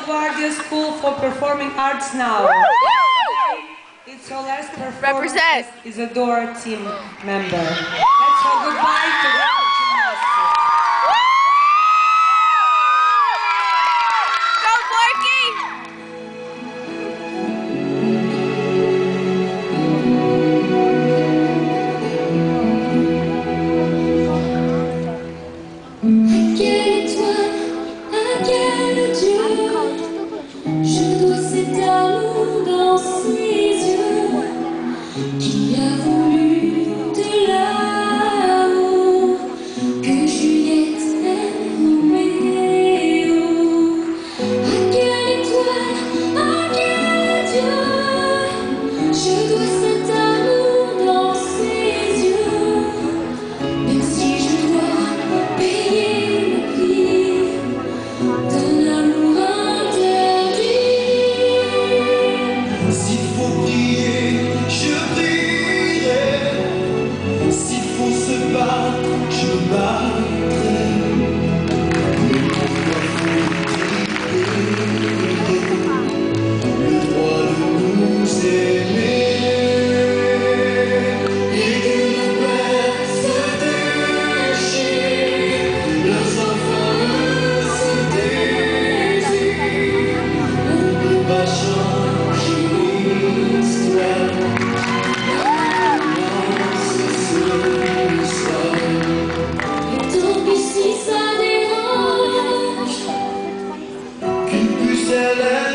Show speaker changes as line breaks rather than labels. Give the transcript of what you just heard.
LaGuardia School for Performing Arts now. It's our last performance
Represent.
a Isadora team member. Let's say goodbye to Dr.
Go, Borky!
Get it, I get it, you. July, Yeah.